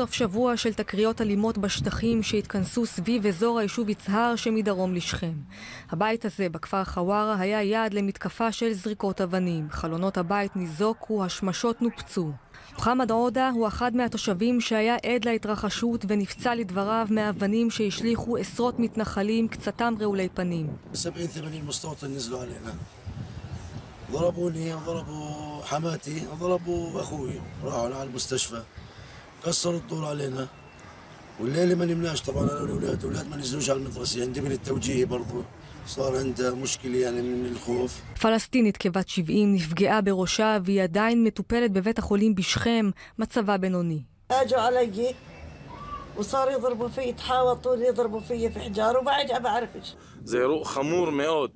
סוף שבוע של תקריות אלימות בשטחים שהתכנסו סביב אזור היישוב יצהר שמדרום לשכם. הבית הזה בכפר חווארה היה יעד למתקפה של זריקות אבנים. חלונות הבית ניזוקו, השמשות נופצו. מוחמד עודה הוא אחד מהתושבים שהיה עד להתרחשות ונפצע לדבריו מאבנים שהשליכו עשרות מתנחלים, קצתם רעולי פנים. 70 80 مستوطن نزلوا علينا ضربوني ضربوا حماتي ضربوا اخوي راحوا على المستشفى كسروا الدور علينا والليله ما نمناش طبعا انا والاولاد الاولاد ما نزلوش على المدرسه عندي من التوجيه برضه صار عندها مشكله يعني من الخوف פלסטינית כבת 70 נפגעה בראשה והיא עדיין מטופלת בבית החולים בשכם, מצבה בינוני. اجوا علي وصاروا يضربوا في تحاوطوا يضربوا في في حجار وبعد بعرفش זה אירוע חמור מאוד.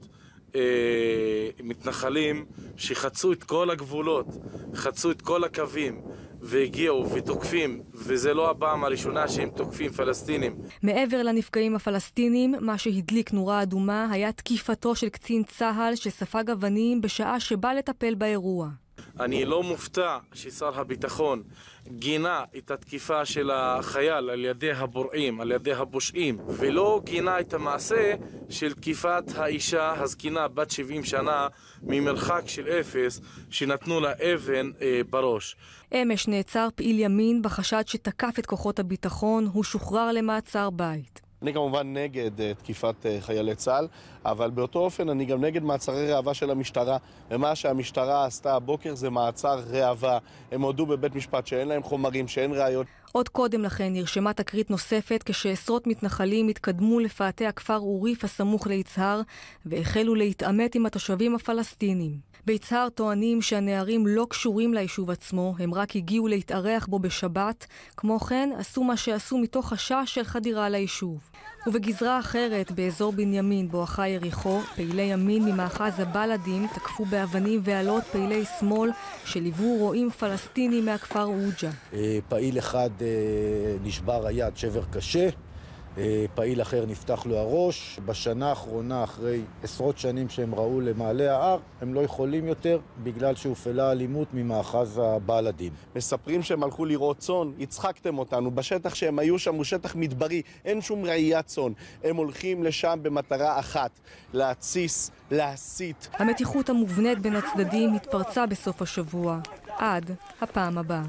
אה, מתנחלים שחצו את כל הגבולות, חצו את כל הקווים והגיעו ותוקפים, וזה לא הפעם הראשונה שהם תוקפים פלסטינים. מעבר לנפגעים הפלסטינים, מה שהדליק נורה אדומה היה תקיפתו של קצין צה"ל שספג אבנים בשעה שבא לטפל באירוע. אני לא מופתע ששר הביטחון גינה את התקיפה של החייל על ידי הפורעים, על ידי הפושעים, ולא גינה את המעשה של תקיפת האישה הזקנה בת 70 שנה ממרחק של אפס, שנתנו לה אבן אה, בראש. אמש נעצר פעיל ימין בחשד שתקף את כוחות הביטחון, הוא שוחרר למעצר בית. אני כמובן נגד uh, תקיפת uh, חיילי צה"ל, אבל באותו אופן אני גם נגד מעצרי ראווה של המשטרה. ומה שהמשטרה עשתה הבוקר זה מעצר ראווה. הם הודו בבית משפט שאין להם חומרים, שאין ראיות. עוד קודם לכן נרשמה תקרית נוספת כשעשרות מתנחלים התקדמו לפאתי הכפר עוריף הסמוך ליצהר והחלו להתעמת עם התושבים הפלסטינים. ביצהר טוענים שהנערים לא קשורים ליישוב עצמו, הם רק הגיעו להתארח בו בשבת. כמו כן, עשו מה שעשו מתוך חשש של חדירה ליישוב. ובגזרה אחרת, באזור בנימין, בואכה יריחו, פעילי ימין ממאחז הבלדים תקפו באבנים ואלות פעילי שמאל שליוו רועים פלסטינים מהכפר עוג'ה. אה, פעיל אחד אה, נשבר היד, שבר קשה, פעיל אחר נפתח לו הראש. בשנה האחרונה, אחרי עשרות שנים שהם ראו למעלה ההר, הם לא יכולים יותר בגלל שהופעלה אלימות ממאחז הבלדים. מספרים שהם הלכו לראות צאן, הצחקתם אותנו. בשטח שהם היו שם הוא שטח מדברי, אין שום ראיית צאן. הם הולכים לשם במטרה אחת, להתסיס, להסית. המתיחות המובנית בין הצדדים התפרצה בסוף השבוע. עד הפעם הבאה.